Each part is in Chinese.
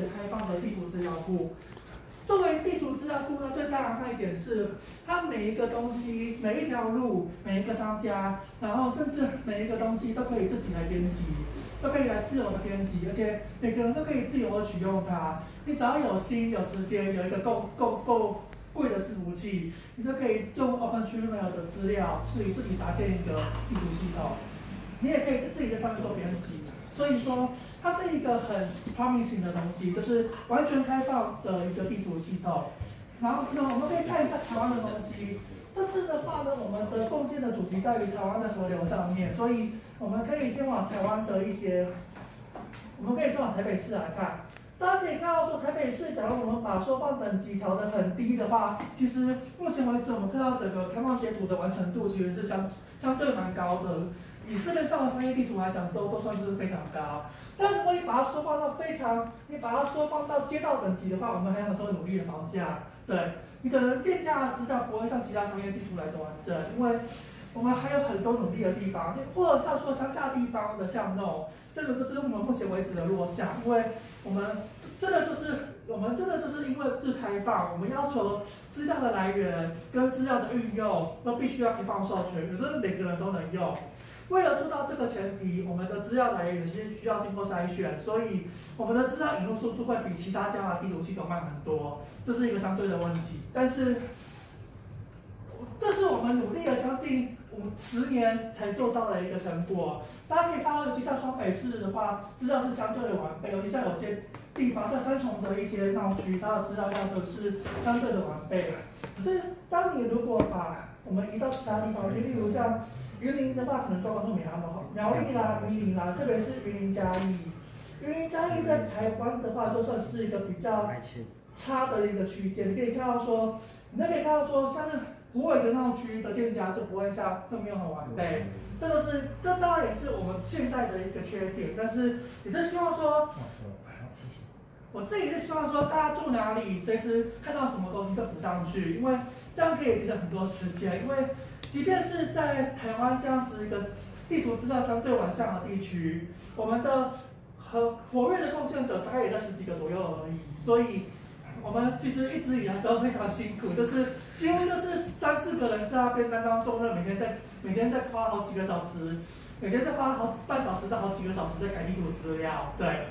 且开放的地图资料库。作为地图资料库呢，最大的卖点是，它每一个东西、每一条路、每一个商家，然后甚至每一个东西都可以自己来编辑，都可以来自由的编辑，而且每个人都可以自由的取用它。你只要有心、有时间、有一个够够够贵的伺服器，你就可以用 OpenStreetMap 的资料，自己自己搭建一个地图系统。你也可以自己在上面做编辑。所以说。它是一个很 promising 的东西，就是完全开放的一个地图系统。然后呢，我们可以看一下台湾的东西。这次的话呢，我们的贡献的主题在于台湾的河流上面，所以我们可以先往台湾的一些，我们可以先往台北市来看。大家可以看到说，台北市，假如我们把缩放等级调得很低的话，其实目前为止我们看到整个开放截图的完成度其实是相相对蛮高的。以市面上的商业地图来讲，都都算是非常高。但如果你把它缩放到非常，你把它缩放到街道等级的话，我们还有很多努力的方向。对你可能店家的资料不会像其他商业地图来的完整，因为我们还有很多努力的地方。或者像说乡下地方的巷弄，这个是这是我们目前为止的弱项，因为我们真的就是我们真的就是因为是开放，我们要求资料的来源跟资料的运用都必须要开放授权，可是每个人都能用。为了做到这个前提，我们的资料来源有些需要经过筛选，所以我们的资料引入速度会比其他家的地图系统慢很多，这是一个相对的问题。但是，这是我们努力了将近五十年才做到的一个成果。大家可以看到，尤其像双北市的话，资料是相对的完备，尤其像有些地方像三重的一些闹区，它的资料要求是相对的完备。可是，当你如果把我们移到其他地方去，例如像云林的话，可能状况都没那么好。苗栗啦、云林啦，特别是云林嘉义，云林嘉义在台湾的话，就算是一个比较差的一个区间。你可以看到说，你可以看到说，像是湖尾的那种区的店家就不会像这么很完备。这个是，这当然也是我们现在的一个缺点。但是也是希望说，我自己是希望说，大家住哪里，随时看到什么东西都补上去，因为这样可以节省很多时间，因为。即便是在台湾这样子一个地图资料相对完善的地区，我们的和活跃的贡献者大概也在十几个左右而已。所以，我们其实一直以来都非常辛苦，就是几乎就是三四个人在那边担当重任，每天在每天在花好几个小时，每天在花好半小时到好几个小时在改地图资料。对，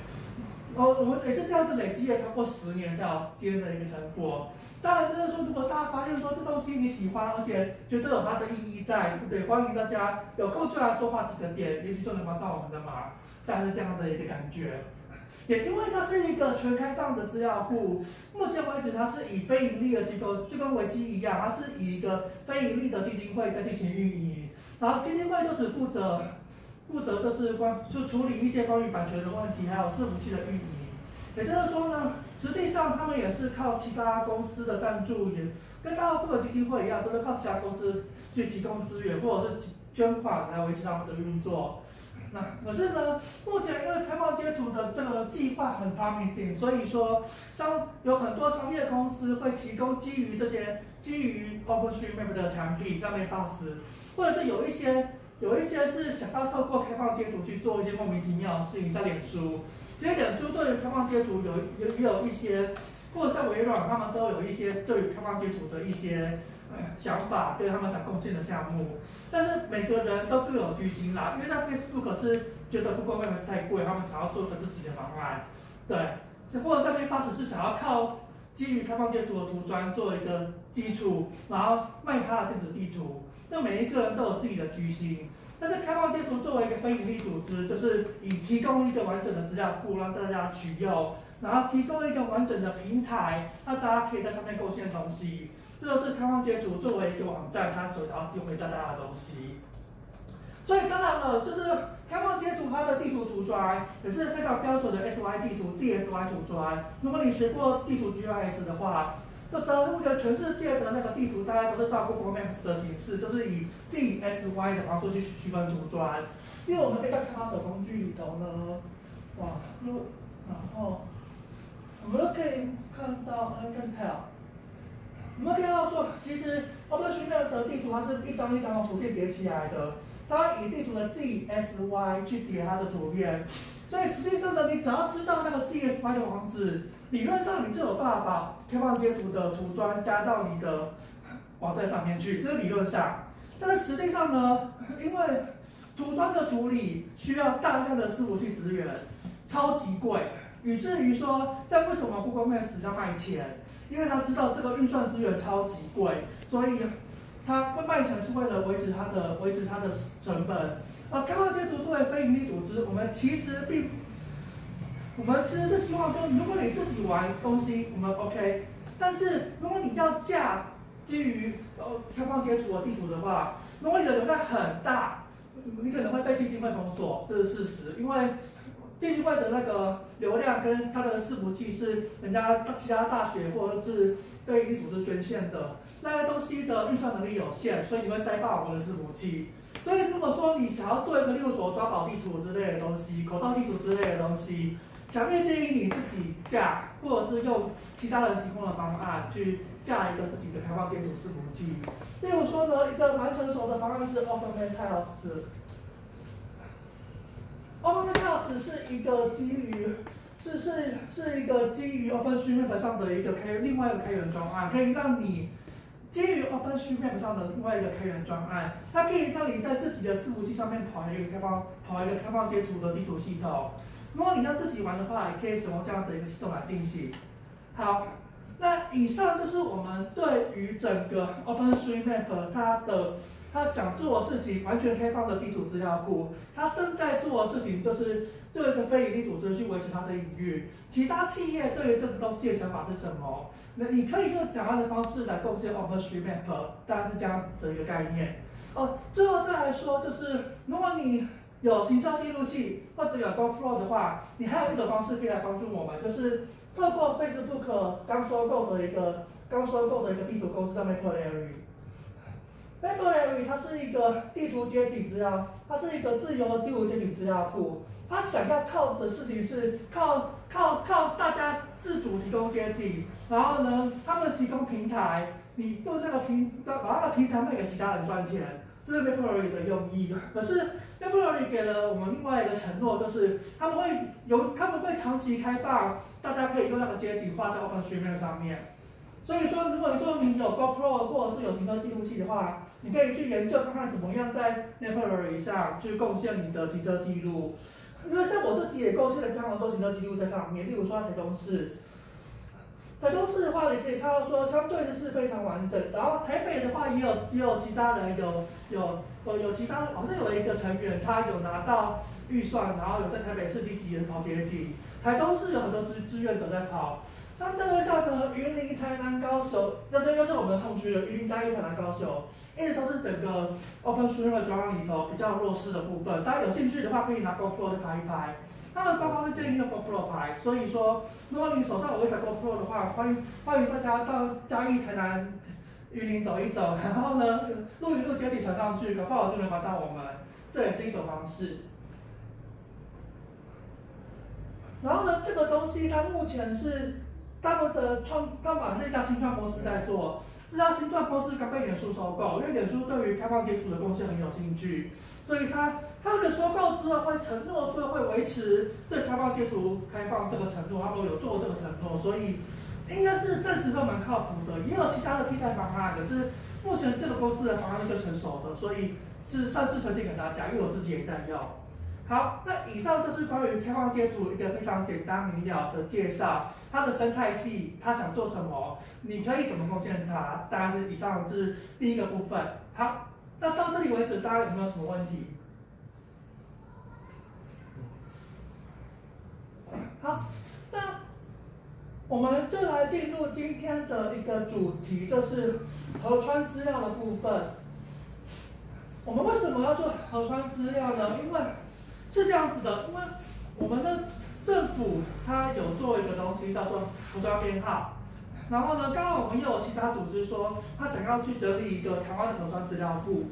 我我们也是这样子累积了超过十年才有今天的一个成果。当然，就是说，如果大家发现说这东西你喜欢，而且觉得有它的意义在，对，欢迎大家有空就来多画几个点，也许就能帮上我们的忙。大概是这样的一个感觉。也因为它是一个全开放的资料库，目前为止它是以非盈利的机构，就跟维基一样，它是以一个非盈利的基金会在进行运营，然后基金会就只负责负责就是关就处理一些关于版权的问题，还有伺服器的运营。也就是说呢。实际上，他们也是靠其他公司的赞助，也跟大陆富的基金会一样，都是靠其他公司去提供资源或者是捐款来维持他们的运作。那可是呢，目前因为开放接图的这个计划很 promising，所以说，像有很多商业公司会提供基于这些基于 OpenStreetMap 的产品，像 Mapbus，或者是有一些有一些是想要透过开放接图去做一些莫名其妙的事情，像脸书。其实脸书对于开放截图有有也有一些，或者像微软，他们都有一些对于开放截图的一些想法，对他们想贡献的项目。但是每个人都各有居心啦，因为像 Facebook 是觉得 Google Maps 太贵，他们想要做个自己的方案，对，或者上面 Bus 是想要靠基于开放截图的图砖做一个基础，然后卖它的电子地图。这每一个人都有自己的居心。但是开放地图作为一个非营利组织，就是以提供一个完整的资料库让大家取用，然后提供一个完整的平台，让大家可以在上面贡献东西。这个是开放截图作为一个网站，它所要提供给大家的东西。所以当然了，就是开放截图它的地图图砖也是非常标准的 SY 地图 DSY 图砖。如果你学过地图 GIS 的话，就知道目前全世界的那个地图，大家都是照 Google Maps 的形式，就是以 ZSY 的方式去区分图砖。因为我们可以在卡手工具里头呢，哇，然后我们都可以看到，应该是 tell，我们可以看到说，其实 OpenStreetMap 的地图它是一张一张的图片叠起来的，它以地图的 ZSY 去叠它的图片。所以实际上呢，你只要知道那个 GSY 的网址，理论上你就有办法把开放截图的图砖加到你的网站上面去，这是理论上。但是实际上呢，因为图砖的处理需要大量的伺服器资源，超级贵，以至于说，在为什么 Google Maps 要卖钱？因为他知道这个运算资源超级贵，所以他会卖钱是为了维持它的维持它的成本。啊，开放截图作为非营利组织，我们其实并，我们其实是希望说，如果你自己玩东西，我们 OK。但是如果你要架基于呃开放截图的地图的话，如果你的流量很大，你可能会被基金会封锁，这是事实。因为基金会的那个流量跟它的伺服器是人家其他大学或者是非营利组织捐献的，那些东西的运算能力有限，所以你会塞爆我们的伺服器。所以如果说你想要做一个，例如说抓宝地图之类的东西、口罩地图之类的东西，强烈建议你自己架，或者是用其他人提供的方案去架一个自己的开放建筑伺服器。例如说呢，一个蛮成熟的方案是 OpenMetails。OpenMetails 是一个基于是是是一个基于 OpenStreetMap 上的一个开另外一个开源专案，可以让你。基于 OpenStreetMap 上的另外一个开源专案，它可以让你在自己的伺服器上面跑一个开放跑一个开放截图的地图系统。如果你要自己玩的话，也可以使用这样的一个系统来进行。好，那以上就是我们对于整个 OpenStreetMap 它的他想做的事情，完全开放的地图资料库。他正在做的事情就是做一个非营利组织去维持它的营运。其他企业对于这个东西的想法是什么？那你可以用怎样的方式来构建 OpenStreetMap？大概是这样子的一个概念。哦，最后再来说，就是如果你有行车记录器或者有 GoPro 的话，你还有一种方式可以来帮助我们，就是透过 Facebook 刚收购的一个刚收购的一个地图公司叫 Mapillary。Mapillary 它是一个地图街景资料，它是一个自由的地图街景资料库。它想要靠的事情是靠靠靠大家自主提供街景，然后呢，他们提供平台，你用那个平把那个平台卖给其他人赚钱，这是 Mapillary 的用意。可是 Mapillary 给了我们另外一个承诺，就是他们会有他们会长期开放，大家可以用那个街景画在 open 晒面上面。所以说，如果你说你有 GoPro 或者是有行车记录器的话，你可以去研究看看怎么样在 Mapillary 上去贡献你的行车记录。因为像我自己也贡献了非常多行车记录在上面，例如说台中市，台中市的话，你可以看到说相对的是非常完整。然后台北的话，也有也有其他人有有有有其他，好像有一个成员他有拿到预算，然后有在台北市积极的跑捷径。台中市有很多志志愿者在跑，像这个像呢云林、台南、高手，这这又是我们的痛区了，云林、嘉义、台南、高手。一直都是整个 OpenStream 的专案里头比较弱势的部分。大家有兴趣的话，可以拿 GoPro 去拍一拍。他们官方是建议用 GoPro 拍，所以说，如果你手上有一台 GoPro 的话，欢迎欢迎大家到嘉义、台南、云林走一走，然后呢，录一录街景传上去，搞不好就能找到我们，这也是一种方式。然后呢，这个东西它目前是他们的创，他们把这家新创公司在做。这家新创公司刚被脸书收购，因为脸书对于开放接触的贡献很有兴趣，所以他他们收购之后会承诺说会维持对开放接触开放这个承诺，他们有做这个承诺，所以应该是暂时都蛮靠谱的。也有其他的替代方案，可是目前这个公司的方案就成熟的，所以是算是推荐给大家，因为我自己也在用。好，那以上就是关于开放接图一个非常简单明了的介绍，它的生态系，它想做什么，你可以怎么贡献它，大概是以上是第一个部分。好，那到这里为止，大家有没有什么问题？好，那我们就来进入今天的一个主题，就是河川资料的部分。我们为什么要做河川资料呢？因为是这样子的，因为我们的政府它有做一个东西叫做服装编号，然后呢，刚好我们又有其他组织说，他想要去整理一个台湾的核酸资料库，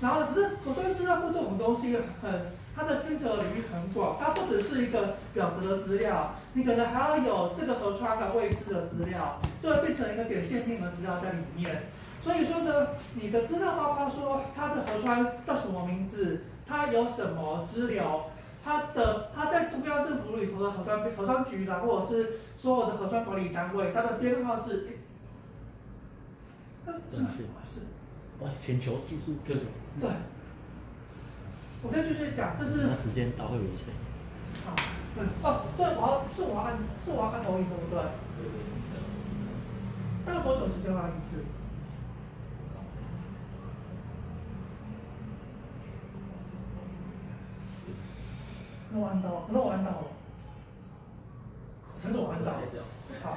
然后可是核酸资料库这种东西很，它的牵扯领域很广，它不只是一个表格的资料，你可能还要有这个河川的位置的资料，就会变成一个点线面的资料在里面，所以说呢，你的资料包括说它的河川叫什么名字。它有什么支流？它的它在中央政府里头的核酸核酸局啦，或者是所有的核酸管理单位，它的编号是。是是，哇，全球技术对对。我再继续讲，就是。那时间到会有谁。好，对哦，这我要是我要按是我要按同一对不对？大概多久时间按一次？那我按到，那我按到了。陈总按到。好。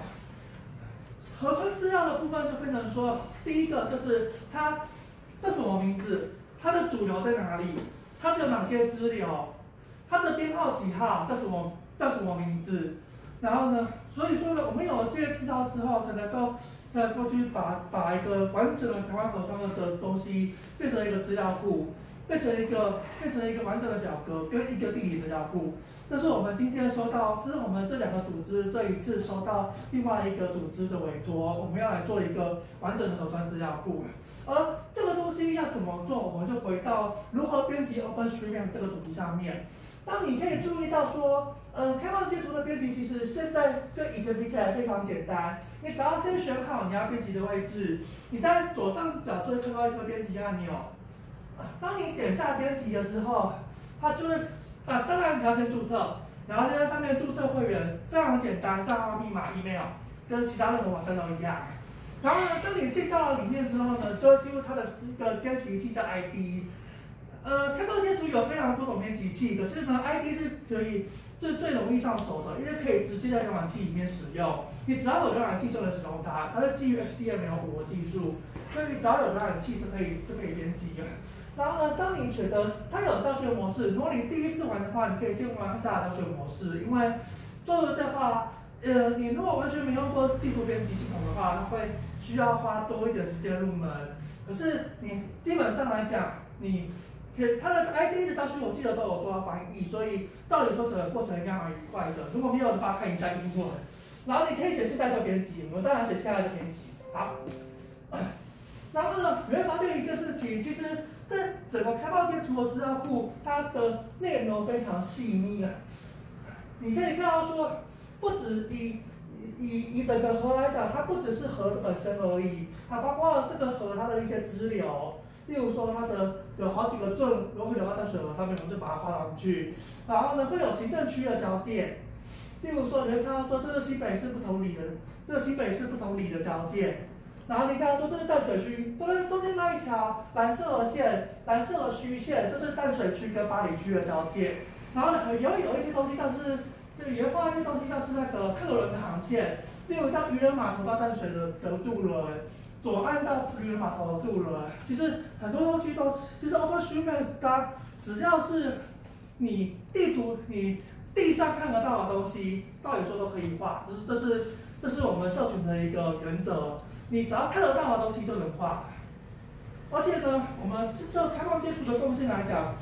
核酸资料的部分就分成说，第一个就是它这什么名字，它的主流在哪里，它有哪些资料，它的编号几号，叫什么叫什么名字，然后呢，所以说呢，我们有了这些资料之后，才能够才能够去把把一个完整的台湾核酸的东西变成一个资料库，变成一个变成一个完整的表格跟一个地理资料库。这是我们今天收到，这是我们这两个组织这一次收到另外一个组织的委托，我们要来做一个完整的核酸资料库。而这个东西要怎么做，我们就回到如何编辑 OpenStreetMap 这个主题上面。当你可以注意到说，呃，开放地图的编辑其实现在跟以前比起来非常简单。你只要先选好你要编辑的位置，你在左上角就会看到一个编辑按钮。当你点下编辑的时候，它就会。啊，当然你要先注册，然后就在上面注册会员，非常简单，账号、密码、email，跟其他任何网站都一样。然后呢，当你进到里面之后呢，就会进入它的一个编辑器叫 ID。呃，开放贴图有非常多种编辑器，可是呢，ID 是可以是最容易上手的，因为可以直接在浏览器里面使用。你只要有浏览器就能使用它，它是基于 HTML5 的技术，所以你只要有浏览器就可以就可以编辑了。然后呢，当你选择它有教学模式，如果你第一次玩的话，你可以先玩大教学模式，因为做了这话，呃，你如果完全没用过地图编辑系统的话，它会需要花多一点时间入门。可是你基本上来讲，你可它的 ID 的教学我记得都有做到翻译，所以照理说整个过程应该蛮愉快的。如果没有的话，看一下英文。然后你可以选现在的编辑，我们当然选现在的编辑。好，然后呢，你会发现一件事情，其实。这整个开放地图的资料库，它的内容非常细腻啊。你可以看到说，不止以以以整个河来讲，它不只是河本身而已，它包括这个河它的一些支流，例如说它的有好几个镇都会流到水文上面，我们就把它画上去。然后呢，会有行政区的交界，例如说你会看到说，这个西北是不同里的，这个西北是不同里的交界。然后你看，说这是淡水区，中间中间那一条蓝色的线，蓝色的虚线，这是淡水区跟巴黎区的交界。然后呢，有有一些东西像是，对，也画一些东西像是那个客轮的航线，例如像渔人码头到淡水的的渡轮，左岸到渔人码头的渡轮。其实很多东西都，其实 OpenStreetMap 它只要是你地图你地上看得到的东西，到底说都可以画，就是这是这是我们社群的一个原则。你只要看得到的东西就能画，而且呢，我们做开放接触的贡献来讲，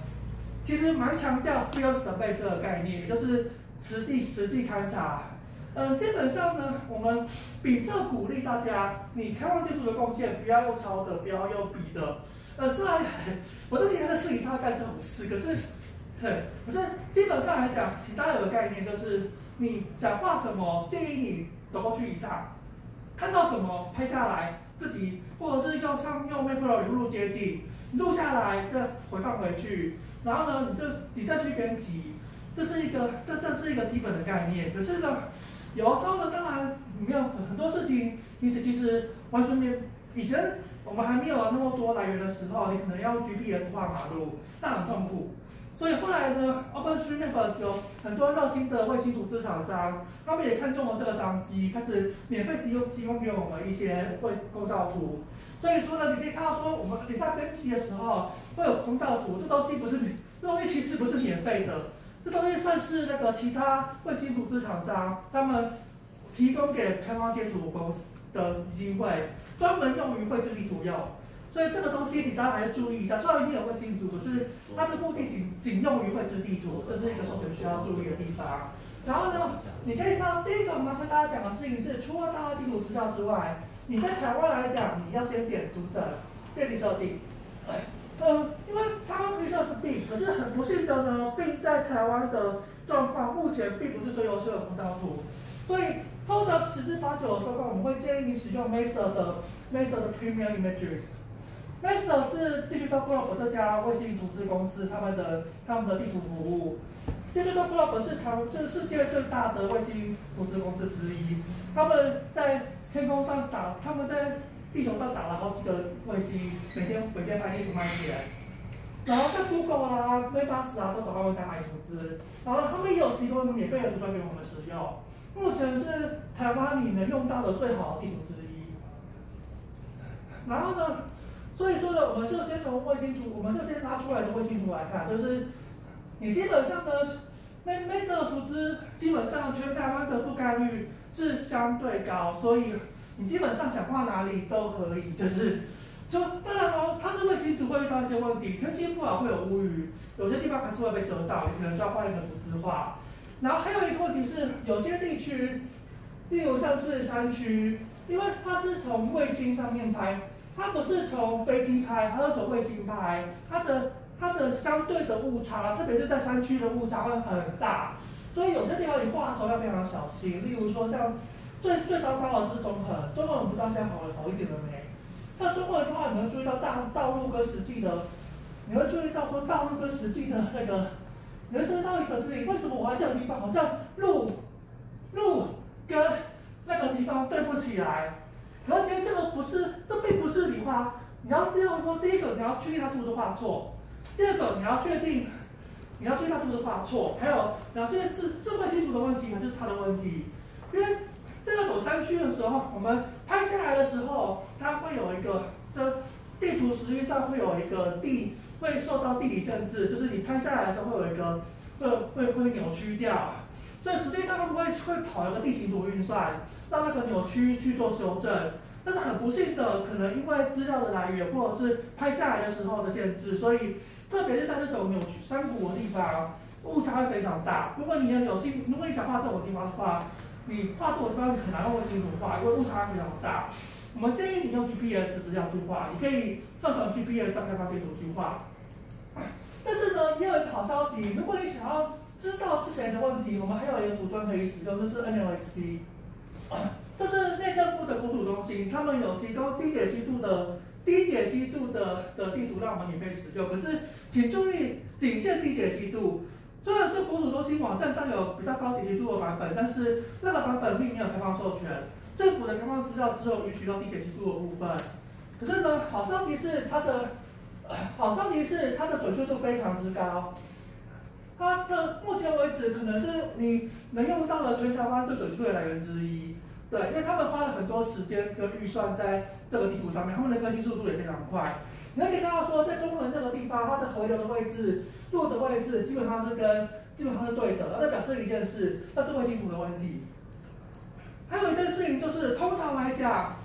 其实蛮强调 feel survey 这个概念，就是实地实际勘察。嗯，基本上呢，我们比较鼓励大家，你开放接触的贡献不要用抄的，不要用比的。呃，虽然我之前在私底下干这种事，可是，对，可是基本上来讲，请大家有个概念，就是你想画什么，建议你走过去一趟。看到什么拍下来，自己或者是用像用 Mapro 录入接近，录下来再回放回去，然后呢，你就你再去编辑，这是一个这这是一个基本的概念。可是呢，有时候呢，当然没有很多事情，你其实完全没以前我们还没有那么多来源的时候，你可能要 GPS 画马路，那很痛苦。所以后来呢，OpenStreetMap 有很多热心的卫星图资厂商，他们也看中了这个商机，开始免费提供提供给我们一些卫构造图。所以说呢，你可以看到说，我们你在编辑的时候会有空照图，这东西不是，这东西其实不是免费的，这东西算是那个其他卫星图资厂商他们提供给开发贴图公司的机会，专门用于绘制地图用。所以这个东西，请大家还是注意一下。虽然你有绘制地图，可是它的目的仅仅用于绘制地图，这是一个授权需要注意的地方。然后呢，你可以看到第一个我们要跟大家讲的事情是，除了大家地图资料之外，你在台湾来讲，你要先点读者，编辑设定。呃，因为台湾预测是 B，可是很不幸的呢，B 在台湾的状况目前并不是最优秀的空照图，所以通常十之八九的状况，我们会建议你使用 Mesa 的 Mesa 的 Premium imager。Mesa 是 Digital Globe 这家卫星投资公司他们的他们的地图服务。Digital Globe 是台是世界最大的卫星投资公司之一，他们在天空上打，他们在地球上打了好几个卫星，每天每天拍地图卖钱。然后在 Google 啊、微巴斯啊都找到我们在买图资，然后他们也有提供免费的图专给我们使用。目前是台湾你能用到的最好的地图之一。然后呢？所以说呢，我们就先从卫星图，我们就先拿出来的卫星图来看，就是你基本上呢，Mesa 的图资基本上全台湾的覆盖率是相对高，所以你基本上想画哪里都可以，就是就当然哦，它是卫星图会遇到一些问题，天气不好会有乌云，有些地方还是会被遮到，你可能就要换一个图资画。然后还有一个问题是，有些地区，例如像是山区，因为它是从卫星上面拍。它不是从飞机拍，它是从卫星拍，它的它的相对的误差，特别是在山区的误差会很大，所以有些地方你画的时候要非常小心。例如说像最最糟糕的是中横，中横不知道现在好好一点了没？像中横的话，你会注意到大道路跟实际的，你会注意到说道路跟实际的那个，你会注意到一个事情，为什么我在这个地方好像路路跟那个地方对不起来？而且这个不是，这并不是你画，你要这样说，第一个你要确定它是不是画错，第二个你要确定，你要确定它是不是画错，还有然后这个智智慧清楚的问题还是它的问题，因为这个走山区的时候，我们拍下来的时候，它会有一个这地图实际上会有一个地会受到地理限制，就是你拍下来的时候会有一个会会会扭曲掉，所以实际上会不会会跑一个地形图运算？让那个扭曲去做修正，但是很不幸的，可能因为资料的来源或者是拍下来的时候的限制，所以特别是在这种扭曲山谷的地方，误差会非常大。如果你要有幸，如果你想画这种地方的话，你画这种地方你很难用卫星图画，因为误差非常大。我们建议你用 GPS 资料去画，你可以上传 GPS 上开发地图去画。但是呢，也有一个好消息，如果你想要知道是谁的问题，我们还有一个图端可以使用，就是 NLSC。就是内政部的国土中心，他们有提供低解析度的低解析度的的地图让我们免费使用。可是请注意，仅限低解析度。虽然这国土中心网站上有比较高解析度的版本，但是那个版本并没有开放授权。政府的开放资料只有允许到低解析度的部分。可是呢，好消息是它的 好消息是它的准确度非常之高。它的目前为止可能是你能用到的全台湾最准确的来源之一，对，因为他们花了很多时间跟预算在这个地图上面，他们的更新速度也非常快。你可以看到说，在中文这个地方，它的河流的位置、路的位置基本上是跟基本上是对的，那表示一件事，那是卫星图的问题。还有一件事情就是，通常来讲，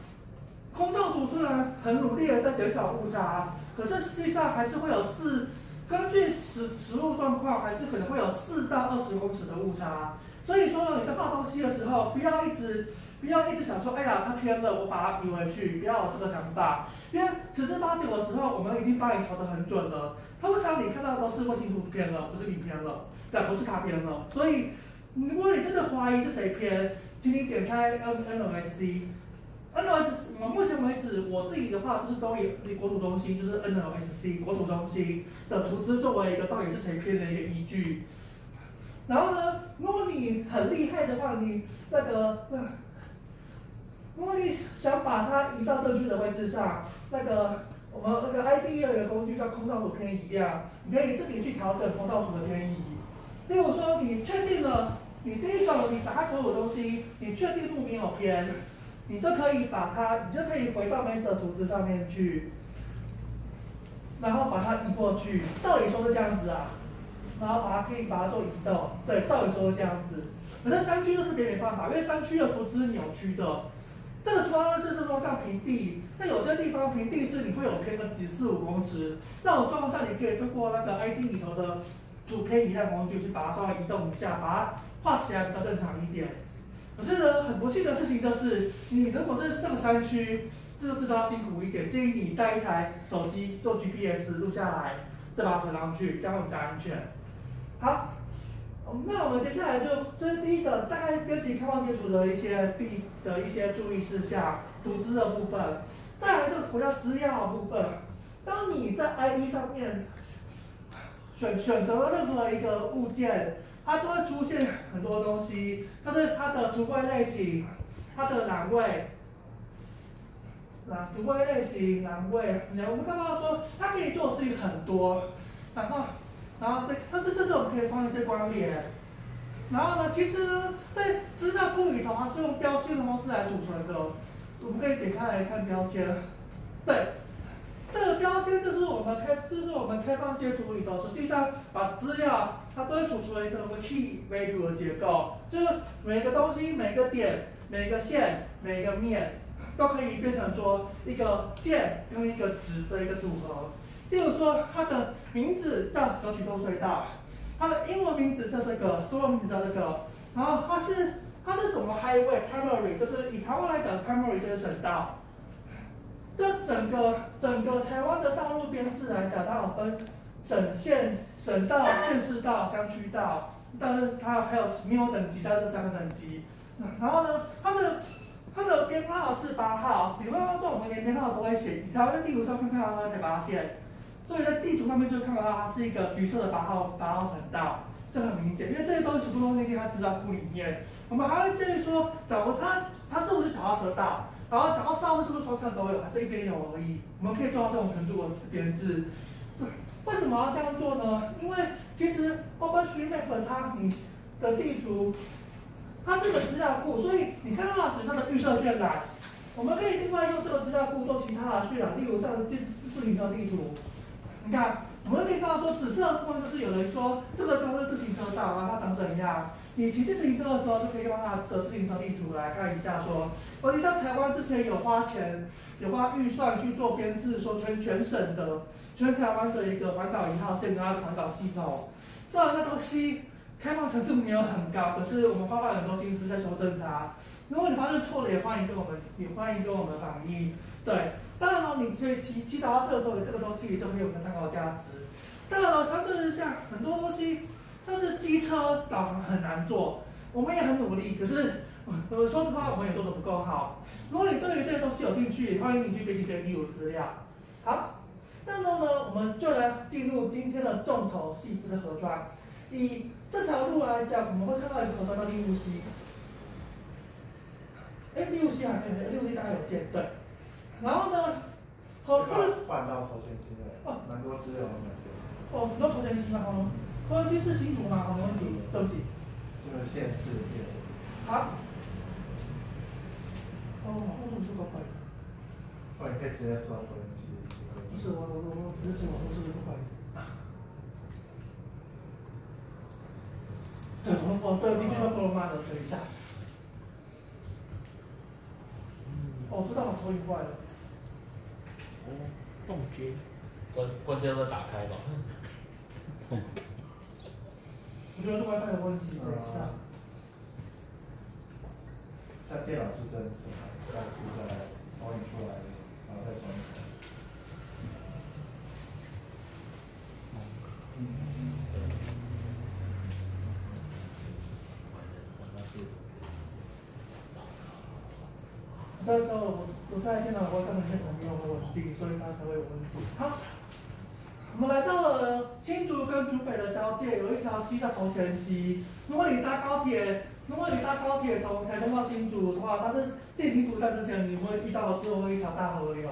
空照图虽然很努力的在减少误差，可是实际上还是会有四。根据实实物状况，还是可能会有四到二十公尺的误差。所以说，你在画东西的时候，不要一直不要一直想说，哎呀，它偏了，我把它移回去，不要有这个想法。因为十之八九的时候，我们已经帮你调得很准了。通常你看到都是卫星图偏了，不是你偏了，对，不是他偏了。所以，如果你真的怀疑是谁偏，请你点开 N N M S C。NLS，我目前为止，我自己的话就是都以国土中心，就是 NLSC 国土中心的图资作为一个到底是谁偏的一个依据。然后呢，如果你很厉害的话，你那个，如果你想把它移到正确的位置上，那个我们那个 ID 有一个工具叫空照图偏移量，你可以自己去调整空照图的偏移。例如说，你确定了，你第一个你打开国土中心，你确定路没有偏。你就可以把它，你就可以回到 Mesa 图纸上面去，然后把它移过去。照理说是这样子啊，然后把它可以把它做移动。对，照理说是这样子。可是山区就是别没办法，因为山区的图纸是扭曲的。这个图案是是说像平地，那有些地方平地是你会有偏个几四五公尺，那种状况下你可以通过那个 ID 里头的图片移量工具去把它稍微移动一下，把它画起来比较正常一点。可是呢，很不幸的事情就是，你如果是上山区，这个知道辛苦一点，建议你带一台手机做 GPS 录下来，再把它存上去，这样会比较安全。好，那我们接下来就这是第一个大概编辑开放地图的一些必的一些注意事项，组织的部分。再来就回到资料部分，当你在 ID 上面选选择了任何一个物件，它都会出现很多东西，它是它的图柜类型，它的栏位，啊，图柜类型、栏位，我们刚刚说它可以做的事情很多，然后，然后这它这这种可以放一些关联，然后呢，其实，在资料库里头，它是用标签的方式来储存的。我们可以点开来看标签，对，这个标签就是我们开，就是我们开放截图里头，实际上把资料它都会储存一个 key value 的结构，就是每个东西、每个点、每个线、每个面都可以变成说一个键跟一个值的一个组合。例如说，它的名字叫九曲洞隧道，它的英文名字叫这个，中文名字叫这个，然后它是。它是什么 highway primary？就是以台湾来讲，primary 就是省道。这整个整个台湾的道路编制来讲，它有分省县、省道、县市道、乡区道，但是它还有没有等级，在这三个等级。然后呢，它的它的编号是八号，你会发现我们连编号都会写。你台湾地图上看看到它才八线，所以在地图上面就看到它是一个橘色的八号八号省道。这很明显，因为这些东西全部都在它资料库里面。我们还会建议说，假如它它是不是脚踏车道，然后脚踏车是不是双向都有，这一边有而已。我们可以做到这种程度的编制。为什么要这样做呢？因为其实 OpenStreetMap 它你的地图，它是个资料库，所以你看到它纸上的预设渲染，我们可以另外用这个资料库做其他的渲染，例如像这次自行车地图，你看。我们可以看到说，紫色的部分就是有人说这个都是自行车道啊，它长怎样？你骑自行车的时候就可以用它的自行车地图来看一下说，而且像台湾之前有花钱、有花预算去做编制，说全全省的、全台湾的一个环岛一号线跟它的环岛系统，虽然那东西开放程度没有很高，可是我们花了很多心思在修正它。如果你发现错了，也欢迎跟我们，也欢迎跟我们反映。对。当然了，你可以骑骑脚踏车的时候，这个东西就很有参考价值。当然了，相对之下，很多东西像是机车导航很难做，我们也很努力，可是，呃，说实话，我们也做的不够好。如果你对于这些东西有兴趣，欢迎你去学习这些例资料。好，那么呢，我们就来进入今天的重头戏，就是河川。以这条路来讲，我们会看到一个河川叫利物溪。哎，利物溪还可以，利物溪大家有见对。然后呢？头不是换到头前期的哦，蛮多资料的。哦，你说头前期吗？好，头前期是新竹吗？好，没问题，对不起。这个县市的电好。哦，我怎么说怪怪的？哦，你可以直接搜头前期。不是，我我我直接说，我是不是怪怪的？对，我我对，你这个不能骂的，等一下。哦，知道我投影坏了。哦，冻结，关关掉再打开吧。我觉得是 WiFi 的问题，等一电脑是真正常，但是在投影出来，然后再重开。在这我我在电脑我根本系统没有很稳所以它才会有问题。好，我们来到了新竹跟竹北的交界，有一条溪叫头前溪。如果你搭高铁，如果你搭高铁从台东到新竹的话，它是进新竹站之前你会遇到最后一条大河流。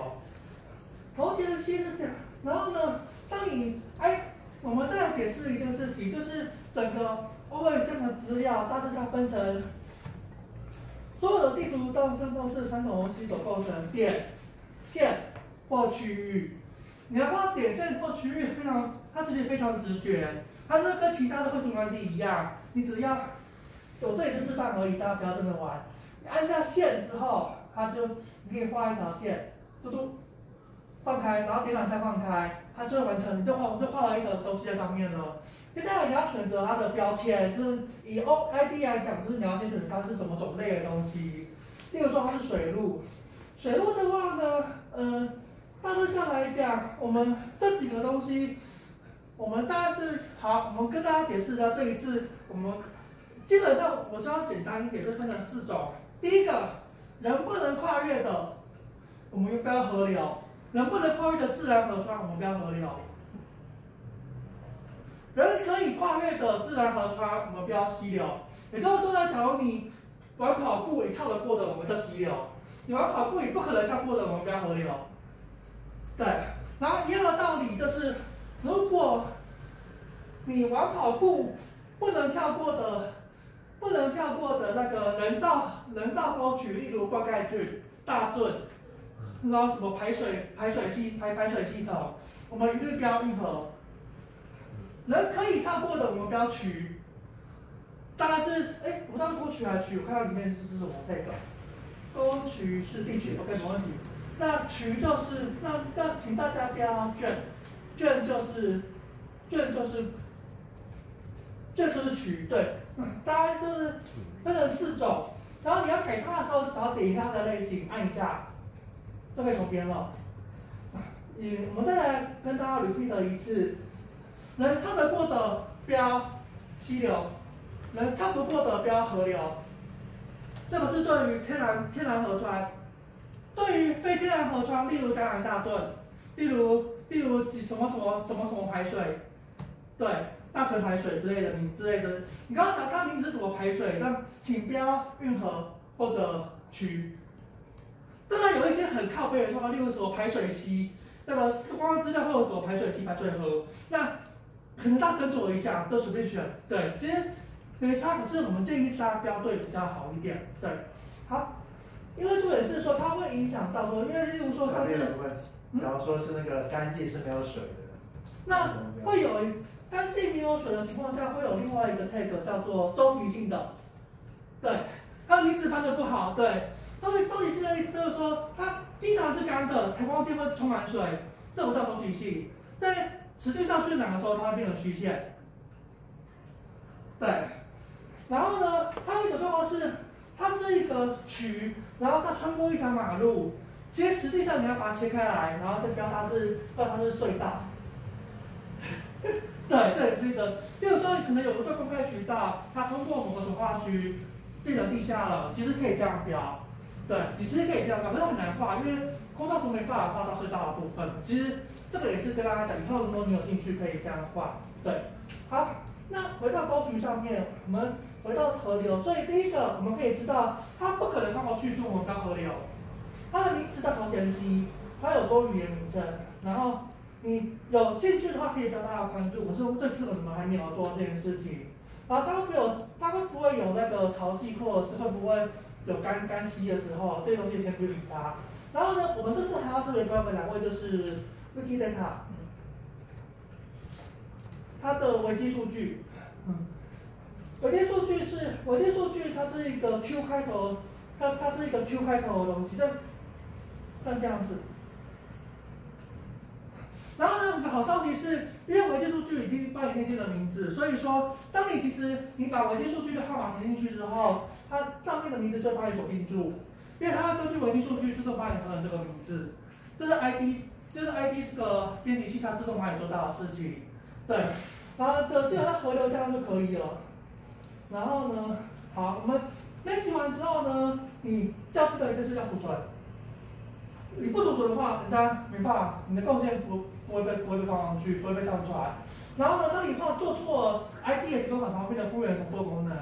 头前溪是这样，然后呢，当你哎，我们再解释一件事情，就是整个 O 上的资料大致上分成。所有的地图当中都是三种东西所构成：点、线或区域。你要画点、线或区域，非常，它其实非常直觉，它是跟其他的绘图软体一样，你只要，我这里是示范而已，大家不要真的玩。你按下线之后，它就你可以画一条线，嘟嘟，放开，然后点两下放开，它就会完成，你就画，就画了一条东西在上面了。接下来你要选择它的标签，就是以 O I D 来讲，就是你要先选择它是什么种类的东西。例如说它是水路，水路的话呢，呃，大致上来讲，我们这几个东西，我们大概是好，我们跟大家解释一下这一次，我们基本上我知道简单一点，就分成四种。第一个，人不能跨越的，我们不要河流；人不能跨越的自然河川，我们不要河流。人可以跨越的自然河川，我们不要溪流。也就是说呢，假如你玩跑酷也跳得过的，我们叫溪流；你玩跑酷也不可能跳过的，我们不要河流。对，然后一样的道理就是，如果你玩跑酷不能跳过的，不能跳过的那个人造人造沟渠，例如灌溉渠、大圳，然后什么排水排水系排排水系统，我们一律标运河。人可以跳过的，我们标渠。大概是，哎，我当时沟渠还是渠？我看到里面是是什么这个？沟渠是地渠，OK，没问题。那渠就是，那那请大家标卷，卷就是卷就是卷就是渠，对，大家就是分成四种。然后你要给它的时候，只要点一下它的类型，按一下，就可以重编了。嗯，我们再来跟大家 repeat 一次。能跳得过的标溪流，能跳不过的标河流。这个是对于天然天然河川，对于非天然河川，例如江南大圳，例如例如几什么什么什么什么排水，对，大城排水之类的名之类的。你刚刚讲它名字是什么排水？那请标运河或者渠。当然有一些很靠背的地方，例如什么排水溪，那个光光资料会有什么排水溪、排水河，那。可能大家斟酌一下，都随便选。对，其实没差，可是我们建议大家标对比较好一点。对，好，因为重点是说它会影响到说，因为例如说它是，假如说是那个干季是没有水的，那会有干季没有水的情况下，会有另外一个 tag 叫做周期性的。对，它的名字翻的不好。对，周期周期性的意思就是说，它经常是干的，台风天会充满水，这不叫周期性。在实际上去哪的时候，它会变成虚线。对，然后呢，它有一个状况是，它是一个渠，然后它穿过一条马路。其实实际上你要把它切开来，然后再标它是，标它是隧道。对，这也是一个。例如说，可能有一个公开渠道，它通过某个水化区变成地下了，其实可以这样标。对，你其实可以这样标，可是很难画，因为空照图没办法画到隧道的部分。其实。这个也是跟大家讲，以后如果你有兴趣，可以这样画。对，好，那回到沟渠上面，我们回到河流。所以第一个，我们可以知道，它不可能刚好去住我们高河流。它的名字叫头前溪，它有多语言名称。然后你有兴趣的话，可以标大家关注。我说这次我们还没有做这件事情。然后它会有，它会不会有那个潮汐，或者是会不会有干干溪的时候，这些东西先不理它。然后呢，我们这次还要特别标的两位就是。Wikidata，它的维基数据，嗯，维基数据是维基数据，它是一个 Q 开头，它它是一个 Q 开头的东西，像像这样子。然后呢，好消息是，因为维基数据已经帮你编辑了名字，所以说，当你其实你把维基数据的号码填进去之后，它上面的名字就帮你锁定住，因为它根据维基数据自动帮你调整这个名字，这是 ID。就是 ID 这个编辑器它自动帮你做到的事情，对，然后就基本上河流这样就可以了。然后呢，好，我们练习完之后呢，你交出的一个是要储存，你不储存的话，人家没办法，你的贡献不不会被不会被放上去，不会被上传。然后呢，当你怕做错了，ID 也提供很方便的复原重做功能，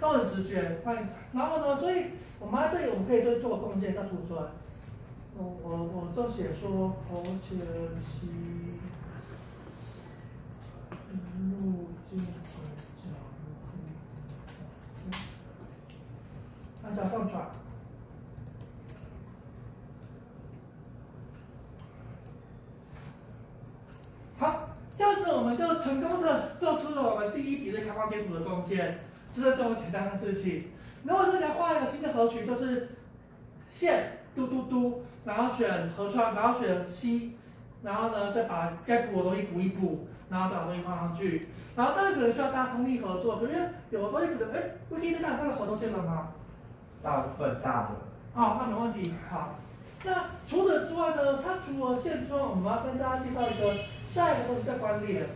都很直觉。欢迎。然后呢，所以我们在这里我们可以做做贡献再储存。我我我就写说头前期路径角度，按下上传。好，这样子我们就成功的做出了我们第一笔对开放贴图的贡献，就是这么简单的事情。如果说你要画一个新的合群，就是线。嘟嘟嘟，然后选河川，然后选溪，然后呢再把该补的东西补一补，然后再把东西放上去。然后当然可能需要大家通力合作，可是有的东西可能，哎，问题在哪？这个河都建了吗？大部分大的。好，那没问题。好，那除此之外呢，它除了线窗，我们要跟大家介绍一个下一个东西叫关联。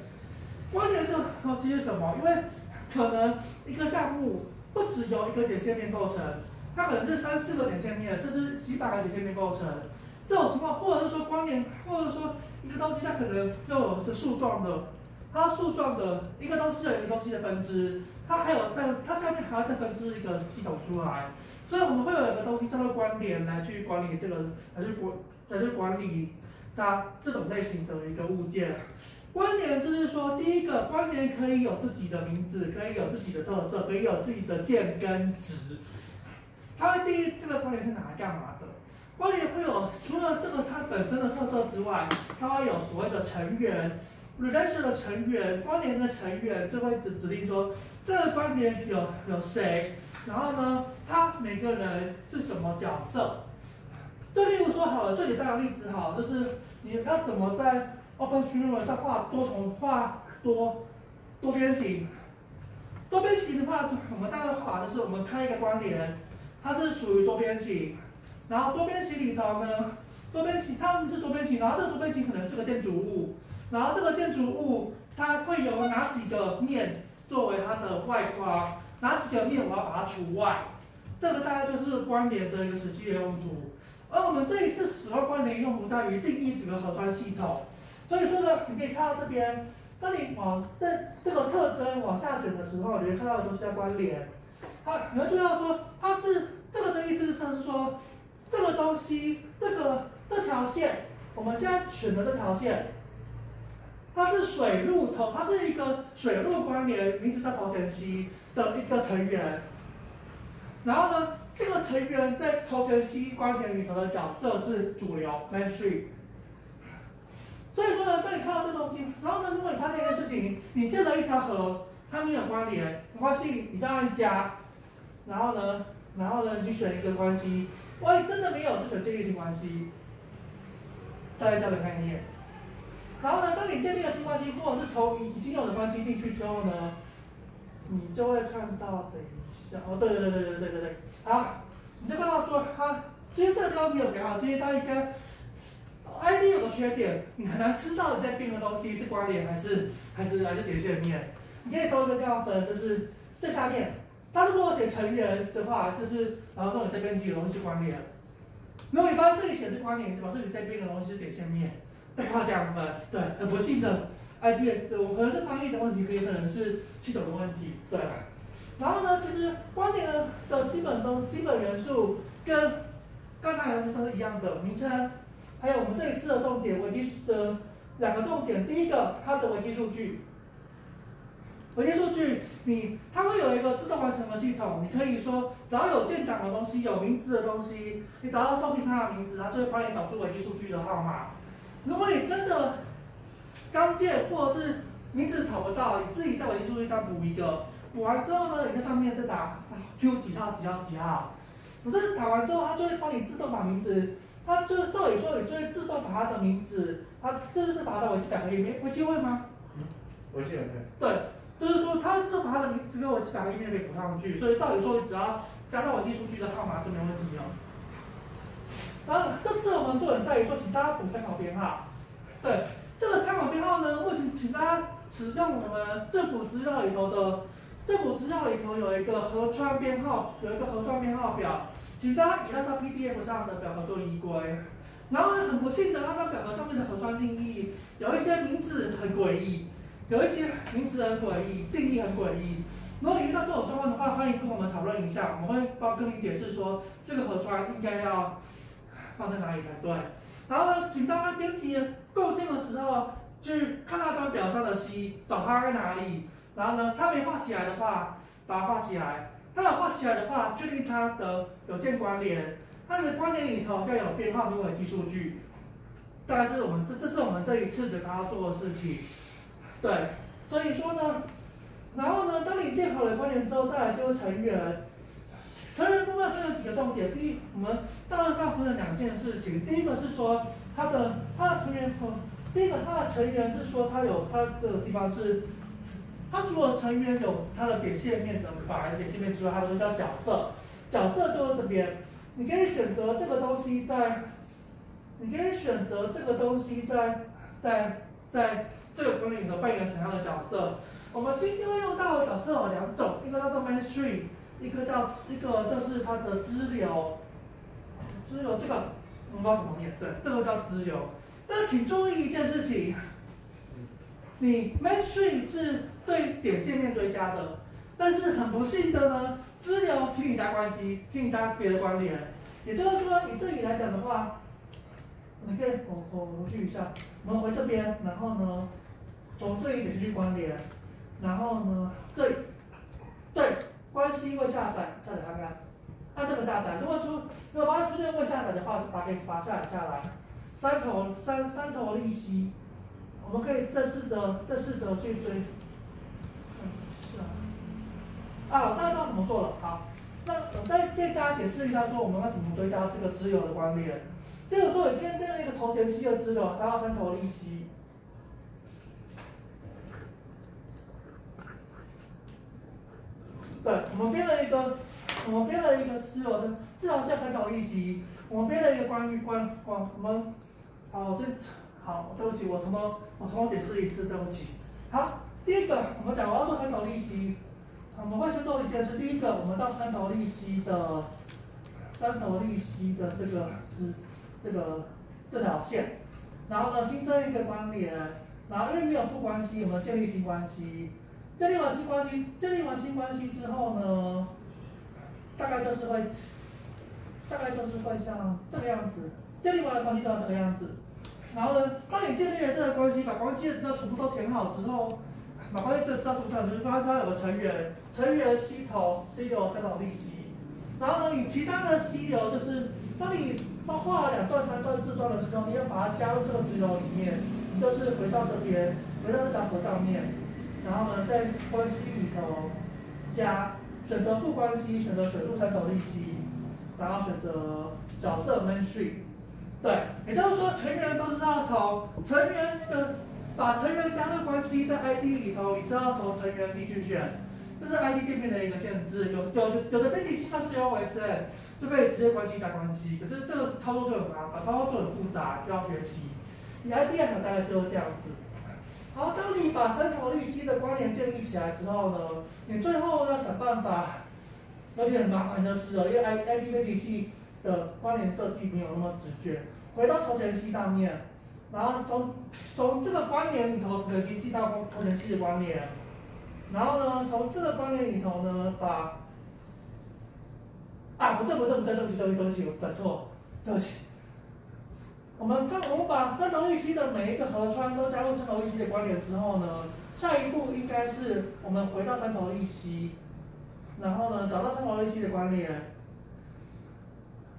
关联这个东西是什么？因为可能一个项目不只由一个点线面构成，它可能是三四个点线面，甚至几百个点线面构成。这种情况，或者是说关联，或者说一个东西它可能又是树状的，它树状的一个东西有一个东西的分支，它还有在它下面还要再分支一个系统出来，所以我们会有一个东西叫做关联来去管理这个，来去管来去管理它这种类型的一个物件。关联就是说，第一个关联可以有自己的名字，可以有自己的特色，可以有自己的键跟值。它第一这个关联是拿来干嘛的？关联会有除了这个它本身的特色之外，它会有所谓的成员，relation 的成员，关联的成员就会指指定说这个关联有有谁，然后呢，他每个人是什么角色。就例如说好了，最简单的例子哈，就是你要怎么在 Open s t r e a m 上画多重画多多边形。多边形的话，我们大概画的是我们开一个关联，它是属于多边形。然后多边形里头呢，多边形它们是多边形，然后这个多边形可能是个建筑物，然后这个建筑物它会有哪几个面作为它的外框，哪几个面我要把它除外，这个大概就是关联的一个实际的用途。而我们这一次使用关联用途在于定义整个核穿系统，所以说呢，你可以看到这边，当你往这这个特征往下卷的时候，你会看到的都是要关联。它你会注意到说，它是这个的意思是说。这个东西，这个这条线，我们现在选的这条线，它是水路头，它是一个水路关联，名字叫头前溪的一个成员。然后呢，这个成员在头前溪关联里头的角色是主流 mainstream。所以说呢，当你看到这东西，然后呢，如果你发现一件事情，你建了一条河，它没有关联，关系，你就按加，然后呢，然后呢，你去选一个关系。万一真的没有，就选建立性关系，大概这样的概念。然后呢，当你建立了新关系，或者是从已经有的关系进去之后呢，你就会看到，等一下，哦，对对对对对对对对，好，你就看到说，啊今天这个标题有给好，今天它应该 ID 有个缺点，你很难知道你在变的东西是关联还是还是还是点线面。你可以抽一个这样分，就是这下面。他如果写成员的话，就是然后到你这边几个东西关联。如果你发现这里写是关联，表示你在变的东西是点线面，再画样分。对，很不幸的，IDS 我可能是翻译的问题，也可能是系统的问题。对。然后呢，其实关联的基本都基本元素跟刚才的都是一样的，名称，还有我们这一次的重点，维基的两个重点，第一个它的维基数据。维基数据，你它会有一个自动完成的系统，你可以说只要有建档的东西，有名字的东西，你找到受品它的名字，它就会帮你找出维基数据的号码。如果你真的刚借或者是名字找不到，你自己在维基数据上补一个，补完之后呢，你在上面再打 Q 几号几号几号，只是打完之后，它就会帮你自动把名字，它就照理说你就会自动把它的名字，它这就是把它的维基百科页面，维基会吗？嗯，维基百科。对。就是说，他只把他的名字跟我几百个页面给补上去，所以照理说，你只要加上我寄数据的号码就没问题了。然后这次我们重点在于说，请大家补参考编号。对，这个参考编号呢，为什么请大家使用我们政府资料里头的政府资料里头有一个河川编号，有一个河川编号表，请大家以那张 PDF 上的表格做依归。然后呢，很不幸的，那张表格上面的河川定义有一些名字很诡异。有一些名字很诡异，定义很诡异。如果你遇到这种状况的话，欢迎跟我们讨论一下，我们会帮跟你解释说这个河川应该要放在哪里才对。然后呢，请大家编辑构线的时候，去看那张表上的 C，找它在哪里。然后呢，它没画起来的话，把它画起来。它有画起来的话，确定它的有建关联。它的关联里头要有编号跟维基数据。大概是我们这这是我们这一次的他要做的事情。对，所以说呢，然后呢，当你建好了关联之后，再来就是成员。成员部分分了几个重点，第一，我们大致上分了两件事情。第一个是说它的它的成员和第一个它的成员是说它有它的地方是，它除了成员有它的点线面的本来点线面之外，还有个叫角色，角色就在这边，你可以选择这个东西在你可以选择这个东西在在在这个管理里头扮演什么样的角色。我们今天会用到的角色有两种，一个叫做 mainstream，一个叫一个就是它的支流，支流这个我不知道怎么念，对，这个叫支流。但请注意一件事情，你 mainstream 是对点线面追加的，但是很不幸的呢，支流请你加关系，请你加别的关联。也就是说，以这里来讲的话，你可以我我回去一下，我们回这边，然后呢，从这一点去关联，然后呢，这对关系未下载，下载看看，按这个下载，如果出如果发现出现未下载的话，就把可以把下载下来。三头三三头利息，我们可以再试着再试着去追。是啊。啊，大家知道怎么做了，好。那我再给大家解释一下，说我们要怎么追加这个支流的关联。这个说，你今天编了一个头前期的支流，它要三头利息。对，我们编了一个，我们编了一个支流的，至少是三头利息。我们编了一个关于关关我们。好，我这好，对不起，我重头我重头解释一次，对不起。好，第一个，我们讲我要做三头利息，我们会先做一件事。第一个，我们到三头利息的三头利息的这个支这个这条线，然后呢新增一个关联，然后因为没有负关系，我们建立新关系。建立完新关系，建立完新关系之后呢，大概就是会，大概就是会像这个样子。建立完的关系长这个样子，然后呢，当你建立了这个关系，把关系的资料全部都填好之后，把关系这资料出来，就是发现它有个成员，成员吸头，C 流三头利息，然后呢，你其他的 C 流就是，当你画了两段、三段、四段的时候，你要把它加入这个支流里面，就是回到这边，回到这条河上面，然后呢，在关系里头加选择负关系，选择水路三头利息，然后选择角色 mantu。对，也就是说，成员都是要从成员的把成员加入关系在 ID 里头，你是要从成员地去选，这是 ID 界面的一个限制。有有有的编辑器像 JOSN 就可以直接关系加关系，可是这个操作就很麻烦，操作就很复杂，就要学习。你 ID 很大概就是这样子。好，当你把三头利息的关联建立起来之后呢，你最后要想办法，有点麻烦的事了，因为 ID 编辑器。的关联设计没有那么直觉，回到头前系上面，然后从从这个关联里头，头前系记到头前系的关联，然后呢，从这个关联里头呢，把啊不对不对不对对不起对不起对不起我转错，对不起，我们刚我们把三头一息的每一个河川都加入三头一息的关联之后呢，下一步应该是我们回到三头一息，然后呢找到三头一息的关联。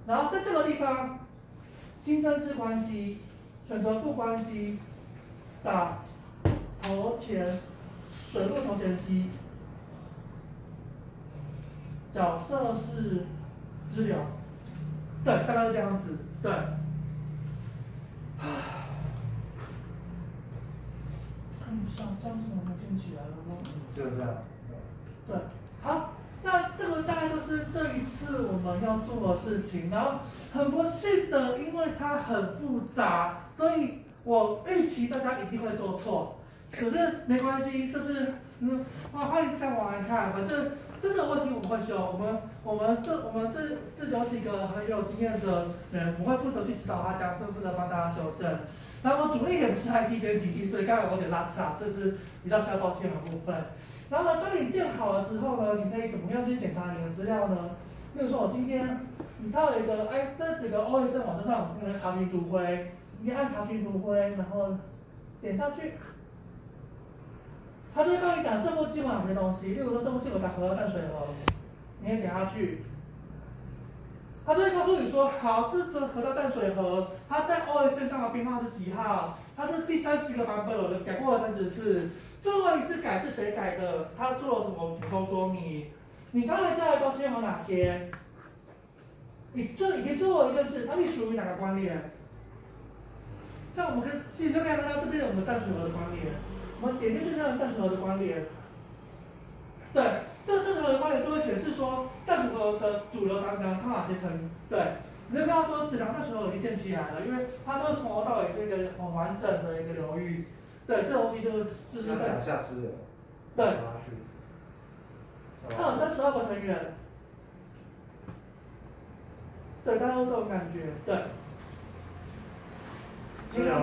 然后在这个地方，新增置关系，选择负关系，打头前，水路头前息，角色是支流，对，大概是这样子，对。看一下，这样子我起来了吗？就是这样。对，好。那这个大概就是这一次我们要做的事情，然后很不幸的，因为它很复杂，所以我预期大家一定会做错，可是没关系，就是嗯，欢欢迎再往来看，反正这个问题我们会修，我们我们这我们这这有几个很有经验的人，我会负责去指导大家，会负责帮大家修正。然后主力也不是 IT 编辑器，所以刚才有点拉差，这是比较需要抱歉的部分。然后呢，当你建好了之后呢，你可以怎么样去检查你的资料呢？比如说我今天你到一个哎，这几个 OS 网站上，可能查询图灰，你按查询图灰，然后点上去，他就会告诉你讲这部机有哪些东西。例如说这部机有在河淡水河，你可以点下去，他就会告诉你说，好，这这河道淡水河，它在 OS 上的编号是几号？它是第三十个版本，改过了三十次。最后一次改是谁改的？他做了什么补充说明？你刚才加的标签有哪些？你做已经做了一件事，它隶属于哪个关联？像我们跟其实就看到这边有我们淡水河的关联，我们点进去看淡水河的关联。对，这个淡水河的关联就会显示说淡水河的主流长江它哪些层？对，你就跟他说，整条大球已经建起来了，因为它都是从头到尾是一个很完整的一个流域。对，这东西就是就是想在对，它有三十二个成员，对，大家都这种感觉，对。治疗